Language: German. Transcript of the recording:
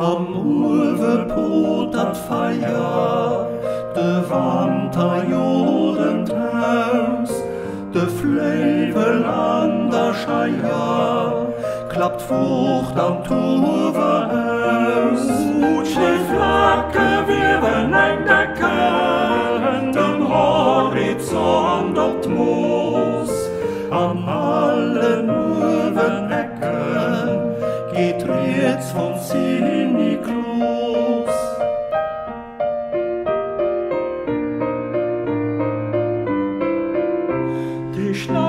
Uwe potert Feier, de Wandter jodend Haus, de Flevel an der Scheier, klappt Frucht am Tuwe aus. Die Flagge wirven eng Decken, den Horizont dort Moos, an allen Uwen Ecken, geht jetzt vom Ziel Krishna.